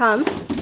Come.